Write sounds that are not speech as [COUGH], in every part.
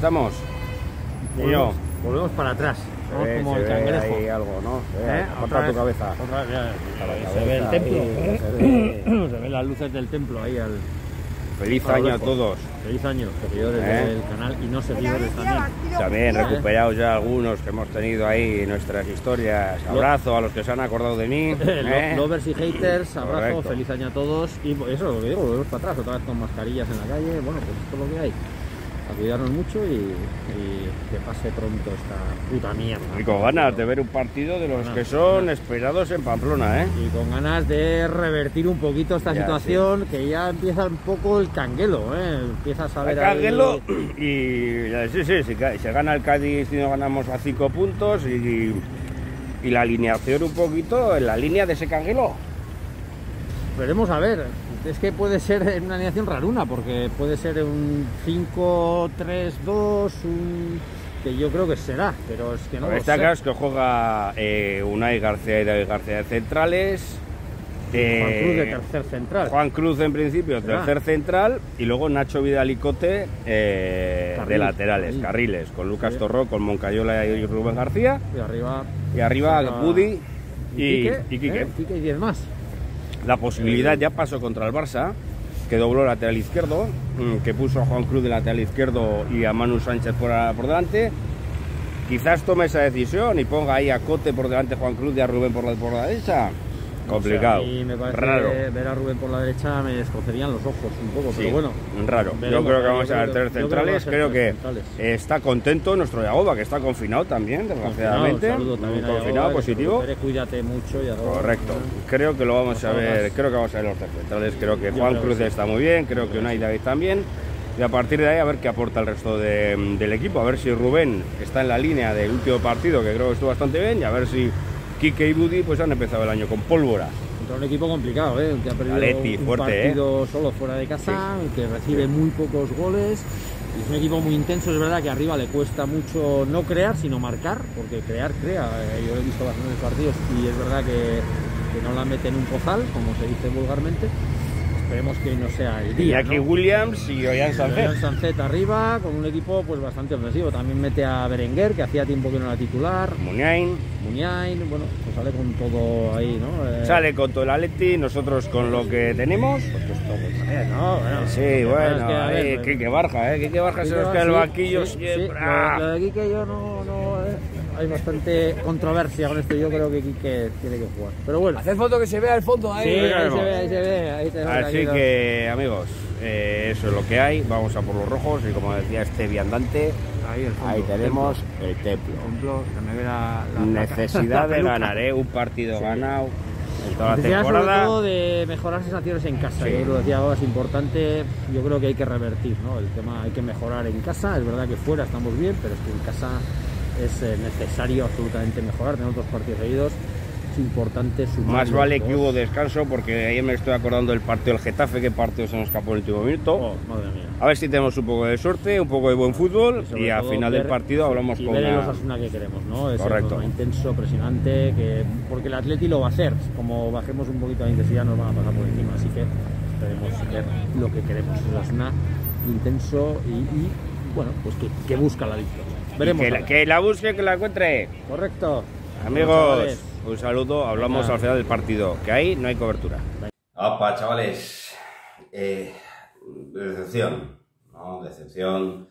estamos. Volvemos, volvemos para atrás. Vamos como se el ve cangrejo. ahí algo, ¿no? ¿Eh? aparta tu cabeza. otra ya, se ve el templo. ahí, se [CLEARS THROAT] ve. Se ven las luces del templo ahí al. Feliz año a todos. Feliz año, seguidores ¿Eh? del canal y no seguidores también. También recuperados ya algunos que hemos tenido ahí nuestras historias. Abrazo a los que se han acordado de mí. [LAUGHS] ¿eh? Lovers y haters, abrazo, Correcto. feliz año a todos. Y eso, lo que digo, volvemos para atrás, otra vez con mascarillas en la calle. Bueno, pues esto es lo que hay. A cuidarnos mucho y, y que pase pronto esta puta mierda. Y con ganas de ver un partido de los Ganas, que son esperados en Pamplona, ¿eh? Y con ganas de revertir un poquito esta Ya, situación, que ya empieza un poco el canguelo, ¿eh? Empieza a saber El Canguelo y sí, sí, ca- si gana el Cádiz y no ganamos a cinco puntos y, y la alineación un poquito en la línea de ese Canguelo. Veremos a ver. Es que puede ser una alineación raruna, porque puede ser un 5-3-2, un... que yo creo que será, pero es que no lo Está claro es que juega eh, Unai García y David García de centrales. Juan eh, Cruz de tercer central. Juan Cruz en principio, Será. tercer central, y luego Nacho Vidalicote eh, de laterales, carril. carriles, con Lucas Sí. Torró, con Moncayola y Rubén García, Y arriba... y arriba Budi y, Quique, y Quique. ¿eh? Quique y 10 más. La posibilidad ya pasó contra el Barça, que dobló lateral izquierdo, mm, que puso a Juan Cruz de lateral izquierdo y a Manu Sánchez por, delante. Quizás tome esa decisión y ponga ahí a Cote por delante, Juan Cruz y a Rubén por la, por la derecha. Complicado. O sea, a mí me parece raro. ver a Rubén por la derecha me descocerían los ojos un poco, Sí, pero bueno. raro. veremos. yo creo que vamos a ver tres centrales. Creo que centrales. está contento nuestro Yagoba, que está confinado también, desgraciadamente. Saludo también confinado, Yagoba, positivo. Cuídate mucho y a todos. Correcto. Creo que lo vamos a ver, creo que vamos a ver los tres centrales. Creo que Juan Cruz está muy bien, creo que Unai David también. Y a partir de ahí a ver qué aporta el resto de- del equipo. A ver si Rubén está en la línea del último partido, que creo que estuvo bastante bien. Y a ver si Quique y Budi pues han empezado el año con pólvora. Contra un equipo complicado, ¿eh? que ha perdido Atleti, un fuerte, ¿eh? partido solo fuera de casa, que recibe muy pocos goles. Es un equipo muy intenso, es verdad que arriba le cuesta mucho no crear, sino marcar, porque crear crea. Eh, Yo lo he visto bastantes partidos y es verdad que, que no la mete en un pozal, como se dice vulgarmente. Esperemos que no sea el día. Iñaki ¿no? Williams y Ollán Sánchez. Julián Sancet arriba, con un equipo pues bastante ofensivo. También mete a Berenguer, que hacía tiempo que no era titular. Muniain. Muñain, bueno, pues sale con todo ahí, ¿no? Eh, Sale con todo el Atleti, nosotros con lo que tenemos. pues esto, pues, eh, no, bueno, Sí, que bueno, es que, ver, ahí, pues, Quique Barja, ¿eh? Quique Barja se Quique nos queda el sí, banquillo sí, siempre. sí. Lo, lo de Quique yo no, hay bastante controversia con esto. Yo creo que Quique tiene que jugar. Pero bueno, Haced foto que se vea el fondo ahí. sí, ahí se ve, ahí se ve, ahí tenemos Así que, amigos, eh, eso es lo que hay. Vamos a por los rojos y como decía este viandante, ahí, el fondo, ahí tenemos templo. el templo. Templo, que me ve la, la- Necesidad [LAUGHS] la de ganar, ¿eh? Un partido Sí. ganado en toda la Necesidad sobre temporada. todo de mejorar sensaciones en casa. Sí. Yo lo decía ahora, es importante. Yo creo que hay que revertir, ¿no? El tema hay que mejorar en casa. Es verdad que fuera estamos bien, pero es que en casa es eh, necesario absolutamente mejorar. Tenemos dos partidos seguidos. Es importante sumar. Más vale que hubo descanso porque ayer me estoy acordando del partido del Getafe, que partido se nos escapó en el último minuto. Oh, madre mía. A ver si tenemos un poco de suerte, un poco de buen fútbol sobre y al final ver- del partido hablamos y con ver el una... Osasuna que queremos, ¿no? Es Correcto. intenso, presionante, que porque el Atleti lo va a hacer. Como bajemos un poquito la intensidad nos van a pasar por encima, así que esperemos ver lo que queremos. Osasuna intenso y, y, bueno, pues que, que busca la victoria. Veremos. que, la, ver. que la busque, que la encuentre. Correcto. Amigos, un saludo, hablamos Venga. al final del partido, que ahí no hay cobertura. Opa, chavales, eh, decepción, ¿no? Decepción,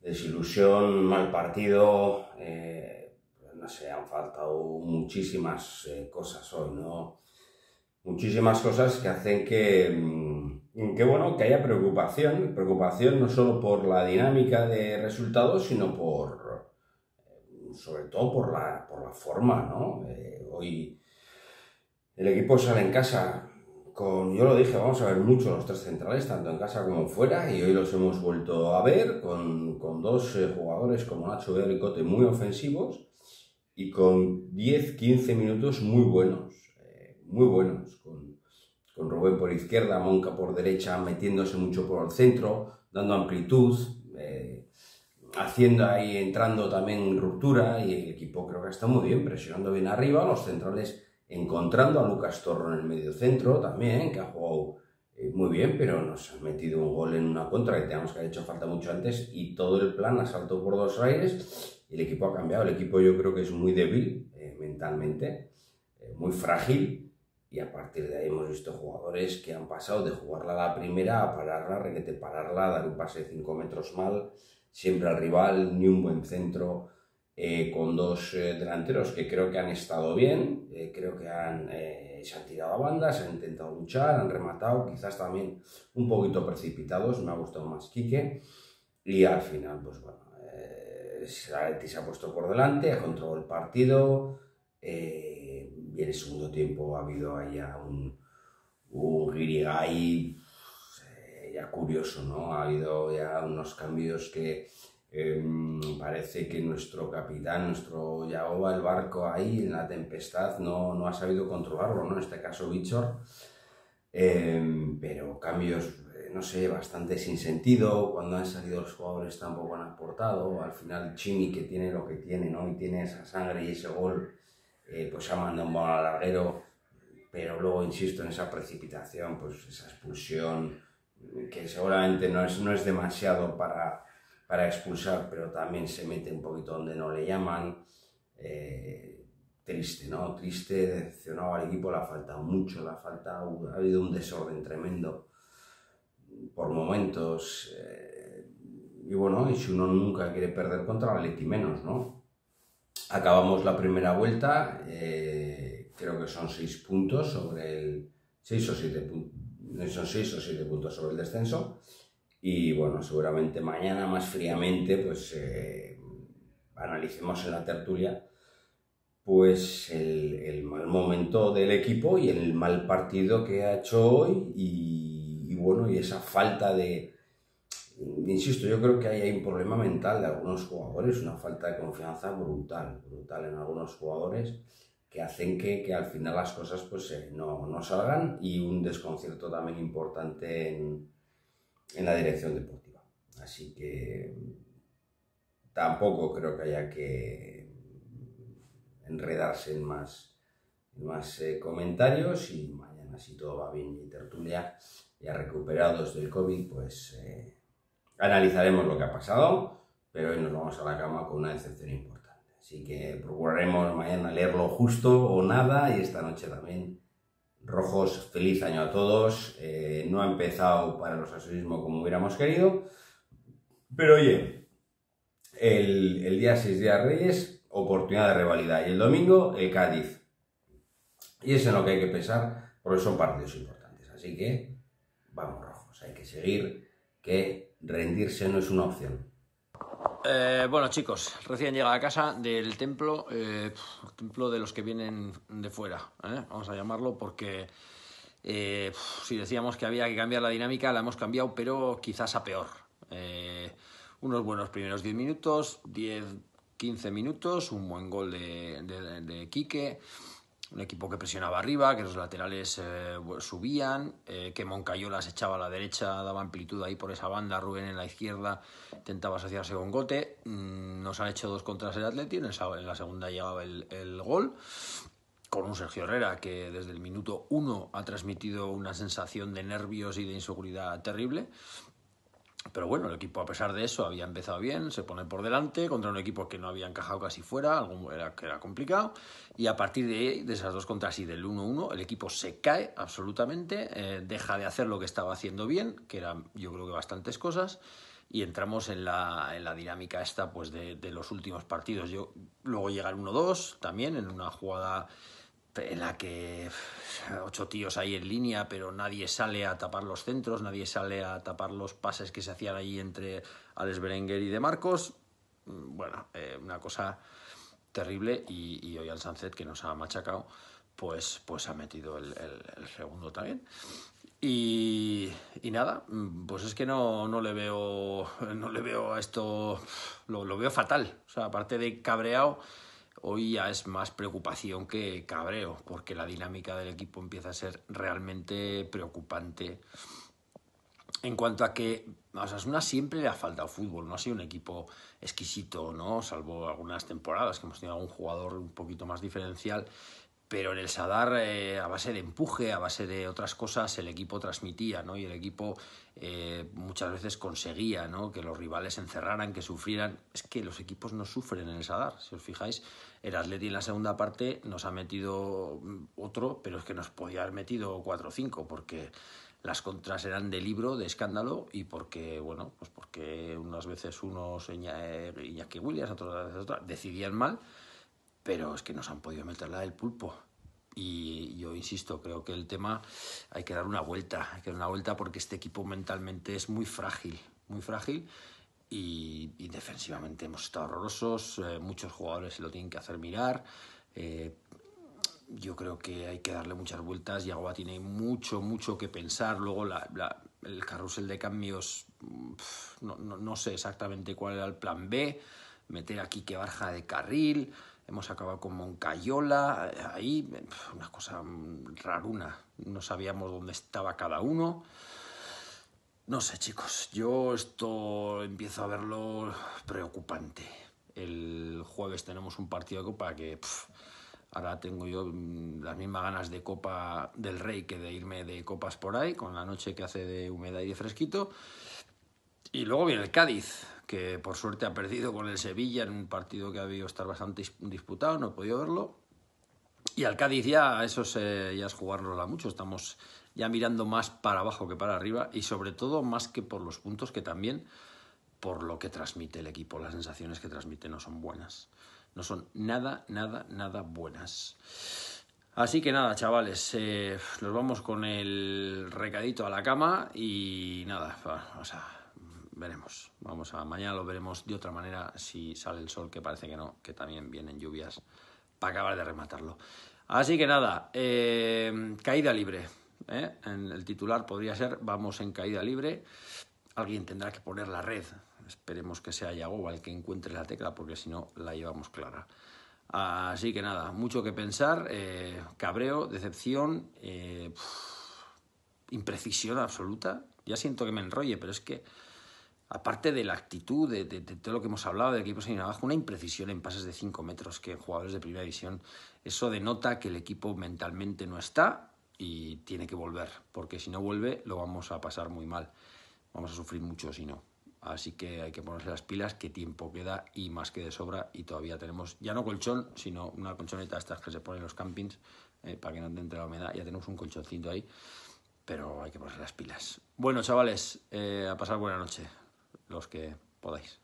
desilusión, mal partido, eh, no sé, han faltado muchísimas eh, cosas hoy, ¿no? Muchísimas cosas que hacen que, mm, que, bueno, que haya preocupación, preocupación no solo por la dinámica de resultados, sino por, eh, sobre todo por la, por la forma, ¿no? Eh, hoy el equipo sale en casa con, yo lo dije, vamos a ver mucho los tres centrales, tanto en casa como fuera, y hoy los hemos vuelto a ver con, con dos eh, jugadores como Nacho Vidal y Cote muy ofensivos y con 10-15 minutos muy buenos, muy buenos, con Rubén por izquierda, Monca por derecha, metiéndose mucho por el centro, dando amplitud, eh, haciendo ahí, entrando también ruptura, y el equipo creo que está muy bien, presionando bien arriba, los centrales encontrando a Lucas Torro en el medio centro también, que ha jugado eh, muy bien, pero nos han metido un gol en una contra que teníamos que haber hecho falta mucho antes y todo el plan ha saltado por dos aires y el equipo ha cambiado. El equipo yo creo que es muy débil eh, mentalmente, muy frágil y a partir de ahí hemos visto jugadores que han pasado de jugarla a la primera a pararla, requete pararla, dar un pase de 5 metros mal, siempre al rival, ni un buen centro. con dos delanteros que creo que han estado bien, creo que han se han tirado a bandas, han intentado luchar, han rematado, quizás también un poquito precipitados, me ha gustado más Quique. Y al final, pues bueno, eh, se ha puesto por delante, ha controlado el partido. Eh, y en el segundo tiempo ha habido allá un, un guirigay eh, ya curioso, ¿no? Ha habido ya unos cambios que Em, parece que nuestro capitán, nuestro Yaoba, el barco ahí en la tempestad, no, no ha sabido controlarlo, ¿no? En este caso, Bichor. Em, pero cambios, eh, no sé, bastante sin sentido. Cuando han salido los jugadores tampoco han aportado. Al final, Chimi, que tiene lo que tiene, ¿no? Y tiene esa sangre y ese gol, eh, pues ha mandado un balón al larguero. Pero luego, insisto, en esa precipitación, pues esa expulsión, que seguramente no es, no es demasiado para para expulsar, pero también se mete un poquito donde no le llaman. Eh, triste, ¿no? Triste, decepcionado al equipo, le ha faltado mucho, le ha faltado, ha habido un desorden tremendo por momentos. Eh, y bueno, y si uno nunca quiere perder contra el Leti menos, ¿no? Acabamos la primera vuelta, eh, creo que son seis puntos sobre el... seis o siete puntos, son seis o puntos sobre el descenso. Y bueno, seguramente mañana más fríamente pues eh, analicemos en la tertulia pues el, mal momento del equipo y el mal partido que ha hecho hoy y, bueno, y esa falta de... Insisto, yo creo que hay, un problema mental de algunos jugadores, una falta de confianza brutal, brutal en algunos jugadores que hacen que, que al final las cosas pues eh, no, no salgan y un desconcierto también importante en, en la dirección deportiva. Así que tampoco creo que haya que enredarse en más, más eh, comentarios y mañana si todo va bien y tertulia ya recuperados del COVID, pues eh, analizaremos lo que ha pasado, pero hoy nos vamos a la cama con una decepción importante. Así que procuraremos mañana leerlo justo o nada y esta noche también Rojos, feliz año a todos. Eh, no ha empezado para los asurismo como hubiéramos querido. Pero oye, el, día 6 de Reyes, oportunidad de revalidar. Y el domingo, el Cádiz. Y eso es en lo que hay que pensar, porque son partidos importantes. Así que, vamos rojos, hay que seguir, que rendirse no es una opción. Eh, bueno, chicos, recién llegado a casa del templo, eh, templo de los que vienen de fuera, ¿eh? vamos a llamarlo, porque si decíamos que había que cambiar la dinámica, la hemos cambiado, pero quizás a peor. unos buenos primeros 10 minutos, 10, 15 minutos, un buen gol de, de, de Quique un equipo que presionaba arriba, que los laterales eh, subían, eh, que Moncayola se echaba a la derecha, daba amplitud ahí por esa banda, Rubén en la izquierda intentaba asociarse con Gote, mm, nos han hecho dos contras el Atleti, en, la segunda llegaba el, gol, con un Sergio Herrera que desde el minuto uno ha transmitido una sensación de nervios y de inseguridad terrible, pero bueno, el equipo a pesar de eso había empezado bien, se pone por delante contra un equipo que no había encajado casi fuera, algo era, que era complicado, y a partir de, de esas dos contras y del 1-1 el equipo se cae absolutamente, eh, deja de hacer lo que estaba haciendo bien, que eran yo creo que bastantes cosas, y entramos en la, en la dinámica esta pues de, de los últimos partidos. Yo, luego llega el 1-2 también en una jugada en la que ocho tíos ahí en línea, pero nadie sale a tapar los centros, nadie sale a tapar los pases que se hacían ahí entre Alex Berenguer y De Marcos. Mm, bueno, eh, una cosa terrible y, hoy al Sunset que nos ha machacado, pues, pues ha metido el, segundo también. Y, nada, mm, pues es que no, no, le veo no le veo a esto, lo, lo veo fatal. O sea, aparte de cabreado, Hoy ya es más preocupación que cabreo, porque la dinámica del equipo empieza a ser realmente preocupante. En cuanto a que a Osasuna siempre le ha faltado fútbol, no ha sido un equipo exquisito, ¿no? Salvo algunas temporadas que hemos tenido algún jugador un poquito más diferencial, pero en el Sadar, eh, a base de empuje, a base de otras cosas, el equipo transmitía, ¿no? Y el equipo eh, muchas veces conseguía, ¿no? Que los rivales encerraran, que sufrieran. Es que los equipos no sufren en el Sadar, si os fijáis. El Atleti en la segunda parte nos ha metido otro, pero es que nos podía haber metido cuatro o cinco, porque las contras eran de libro, de escándalo, y porque, bueno, pues porque unas veces unos, eh, Iñaki Williams, otras veces otras, decidían mal pero es que nos han podido meter la del pulpo. Y yo insisto, creo que el tema hay que dar una vuelta, hay que dar una vuelta porque este equipo mentalmente es muy frágil, muy frágil y, defensivamente hemos estado horrorosos, eh, muchos jugadores se lo tienen que hacer mirar. Eh, yo creo que hay que darle muchas vueltas. Yagoba tiene mucho, mucho que pensar. Luego el carrusel de cambios, no, no, sé exactamente cuál era el plan B. Meter aquí que Barja de carril. Hemos acabado con Moncayola, ahí una cosa raruna, no sabíamos dónde estaba cada uno. No sé, chicos, yo esto empiezo a verlo preocupante. El jueves tenemos un partido de Copa que ahora tengo yo las mismas ganas de Copa del Rey que de irme de copas por ahí, con la noche que hace de humedad y de fresquito. Y luego viene el Cádiz, que por suerte ha perdido con el Sevilla en un partido que ha debido estar bastante disputado, no he podido verlo. Y al Cádiz ya, eso ya es jugárnosla mucho, estamos ya mirando más para abajo que para arriba y sobre todo más que por los puntos que también por lo que transmite el equipo, las sensaciones que transmite no son buenas, no son nada, nada, nada buenas. Así que nada, chavales, eh, nos vamos con el recadito a la cama y nada, o sea, veremos. Vamos a mañana lo veremos de otra manera si sale el sol, que parece que no, que también vienen lluvias para acabar de rematarlo. Así que nada, eh, caída libre. ¿Eh? En el titular podría ser vamos en caída libre. Alguien tendrá que poner la red. Esperemos que sea Yago el que encuentre la tecla, porque si no la llevamos clara. Así que nada, mucho que pensar, eh, cabreo, decepción, imprecisión absoluta. Ya siento que me enrolle, pero es que aparte de la actitud, de, todo lo que hemos hablado de equipos en abajo, una imprecisión en pases de 5 metros que en jugadores de primera división, eso denota que el equipo mentalmente no está y tiene que volver, porque si no vuelve lo vamos a pasar muy mal, vamos a sufrir mucho si no. Así que hay que ponerse las pilas, que tiempo queda y más que de sobra y todavía tenemos ya no colchón, sino una colchoneta estas que se ponen en los campings eh, para que no entre la humedad, ya tenemos un colchoncito ahí, pero hay que ponerse las pilas. Bueno, chavales, eh, a pasar buena noche los que podáis.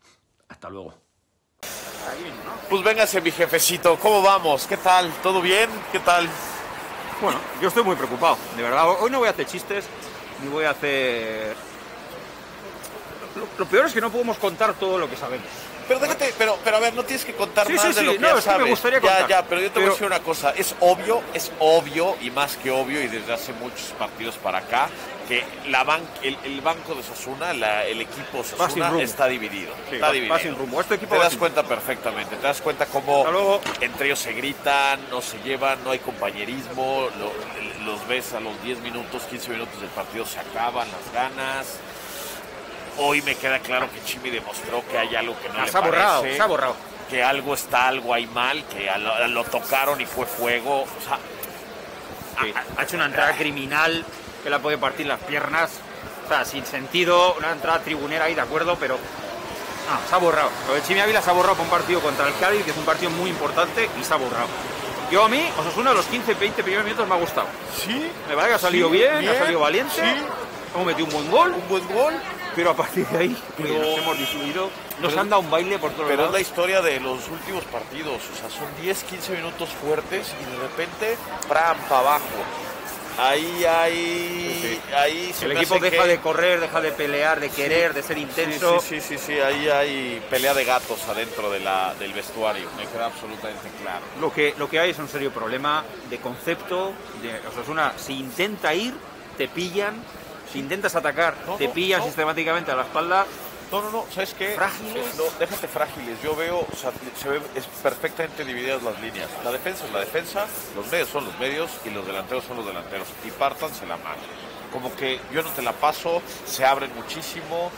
Hasta luego. Pues véngase mi jefecito, ¿cómo vamos? ¿Qué tal? ¿Todo bien? ¿Qué tal? Bueno, yo estoy muy preocupado, de verdad. Hoy no voy a hacer chistes, ni voy a hacer... Lo, peor es que no podemos contar todo lo que sabemos. Pero déjate, pero, pero a ver, no tienes que contar más de lo que no, ya es sabes. me gustaría contar. Ya, ya, pero yo te voy a decir una cosa. Es obvio, es obvio, y más que obvio, y desde hace muchos partidos para acá, que la ban el, banco de Sosuna, el equipo Sosuna está dividido. está dividido. sin rumbo. Este equipo te das cuenta perfectamente, te das cuenta cómo entre ellos se gritan, no se llevan, no hay compañerismo, los ves a los 10 minutos, 15 minutos del partido, se acaban las ganas. Hoy me queda claro que Chimi demostró que hay algo que no ah, le se ha borrado, se ha borrado. Que algo está, algo hay mal, que lo, tocaron y fue fuego. O sea, ha, hecho una entrada criminal que la puede partir las piernas. O sea, sin sentido, una entrada tribunera ahí, de acuerdo, pero ah, se ha borrado. Lo de Chimi Ávila se ha borrado por un partido contra el Cádiz, que es un partido muy importante, y se ha borrado. Yo a mí, Osasuna, de los 15, 20 primeros minutos me ha gustado. Sí. Me parece que ha salido bien, ha salido valiente. Sí. Hemos metido un buen gol. Un buen gol. Pero a partir de ahí pero, nos hemos distribuido. Nos han dado un baile por todo Pero es la historia de los últimos partidos. O sea, son 10, 15 minutos fuertes y de repente, ¡pram! para abajo. Ahí hay. Ahí el equipo deja de correr, deja de pelear, de querer, de ser intenso. Sí, sí, sí, sí, ahí hay pelea de gatos adentro de la, del vestuario, me queda absolutamente claro. Lo que, lo que hay es un serio problema de concepto. De, o sea, es una, si intenta ir, te pillan. Si intentas atacar, te pillan sistemáticamente a la espalda no, no, no, ¿sabes qué? Frágiles. No, déjate frágiles. Yo veo, o sea, se ve es perfectamente divididas las líneas. La defensa es la defensa, los medios son los medios y los delanteros son los delanteros. Y pártanse la mano. Como que yo no te la paso, se abren muchísimo.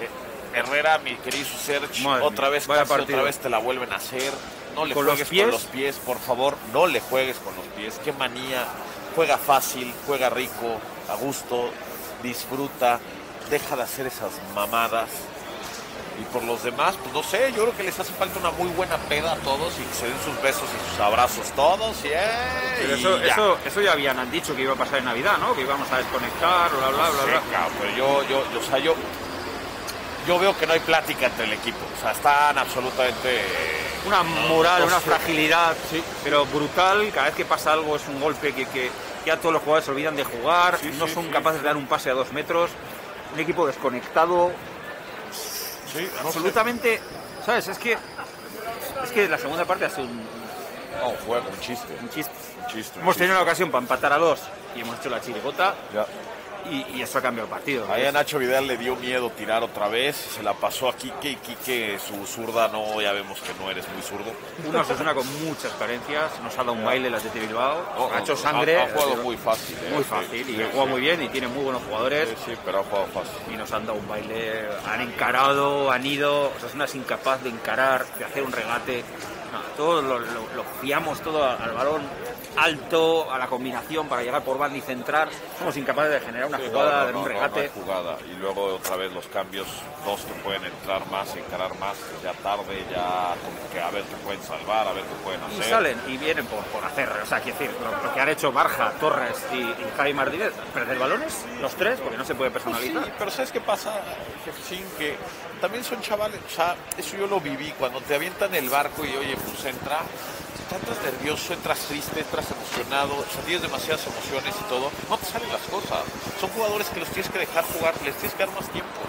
Eh, Herrera, mi querido Sergio, otra vez, casi otra vez te la vuelven a hacer. no le ¿Con juegues los pies? con los pies, por favor, no le juegues con los pies. Qué manía. Juega fácil, juega rico, a gusto, disfruta, deja de hacer esas mamadas. Y por los demás, pues no sé, yo creo que les hace falta una muy buena peda a todos y que se den sus besos y sus abrazos todos. Y, eh, Pero y eso, ya. eso, eso ya habían dicho que iba a pasar en Navidad, ¿no? Que íbamos a desconectar, bla, bla, bla, Sí, bla. cabrón, pero yo, yo, yo, o sea, yo, yo veo que no hay plática entre el equipo. O sea, están absolutamente. eh, Una moral, no una sé. fragilidad, pero brutal. Cada vez que pasa algo es un golpe que, que ya todos los jugadores se olvidan de jugar, Sí, no sí, son sí. capaces de dar un pase a dos metros. Un equipo desconectado, Sí, no sé. absolutamente. ¿Sabes? Es que, es que la segunda parte ha sido un, No, un chiste. un chiste. Un chiste. un Hemos chiste. tenido la ocasión para empatar a dos y hemos hecho la chirigota Ya. Y, y eso ha cambiado el partido. Ahí a Nacho Vidal le dio miedo tirar otra vez, se la pasó a Quique y Quique su zurda no, ya vemos que no eres muy zurdo. Una Osasuna con muchas carencias, nos ha dado un baile el Atleti Bilbao, Oh, ha hecho oh, sangre. Ha, ha jugado muy fácil. eh, muy fácil sí, y sí, juega sí. muy bien y tiene muy buenos jugadores. Sí, sí, pero ha jugado fácil. y nos han dado un baile, han encarado, han ido, o sea, es incapaz de encarar, de hacer un regate, no, todo lo, lo- lo fiamos todo al balón alto, a la combinación para llegar por banda y centrar, somos incapaces de generar una Sí, jugada, no, de un no, regate. jugada. Y luego otra vez los cambios, dos que pueden entrar más, encarar más, ya tarde, ya como que ver qué pueden salvar, a ver qué pueden y hacer. salen y vienen por, por hacer, o sea, quiero decir, lo, lo que han hecho Barja, Torres y, y Javi Martínez, perder balones, los tres, porque no se puede Pues sí, personalizar. pero ¿sabes qué pasa, Jefecín? Que también son chavales, o sea, eso yo lo viví, cuando te avientan el barco y oye, pues entra, entras nervioso, entras triste, entras emocionado, o sea, tienes demasiadas emociones y todo, no te salen las cosas. Son jugadores que los tienes que dejar jugar, les tienes que dar más tiempo.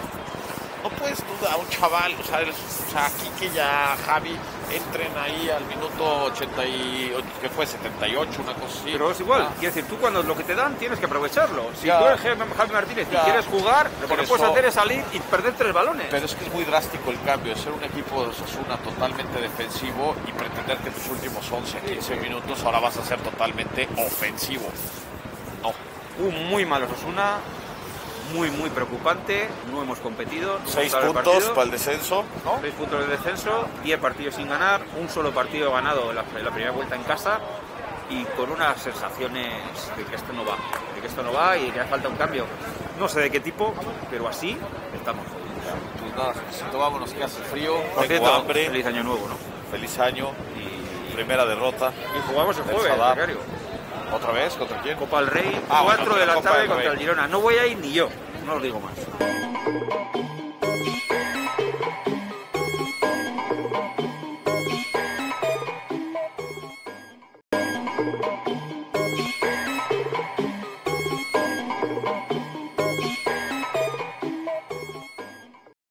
Dudar a un chaval, o sea, el- o sea, aquí que ya Javi entren ahí al minuto 80 y, que fue 78, una cosa así. Pero es igual, Ah, quiero decir, tú cuando lo que te dan tienes que aprovecharlo. Si Ya. tú eres Javi Martínez Ya. y quieres jugar, lo que no puedes hacer es salir y perder tres balones. Pero es que es muy drástico el cambio de ser un equipo de Osasuna totalmente defensivo y pretender que tus últimos 11, 15 minutos ahora vas a ser totalmente ofensivo. No. Un muy malo Osasuna, muy, muy preocupante. No hemos competido. no hemos 6 estado en el puntos partido. para el descenso, ¿no? Seis puntos de descenso, 10 partidos sin ganar, un solo partido ganado en la, en la primera vuelta en casa y con unas sensaciones de que esto no va, de que esto no va y de que hace falta un cambio. No sé de qué tipo, pero así estamos. Pues nada, Jefecito, vámonos, que hace frío, Por tengo cierto, hambre, feliz año nuevo, ¿no? feliz año y primera derrota. Y jugamos el jueves. ¿Otra vez? ¿Contra quién? Copa del Rey, Ah, 4 bueno, de la Copa tarde contra el Girona. No voy a ir ni yo, no os digo más.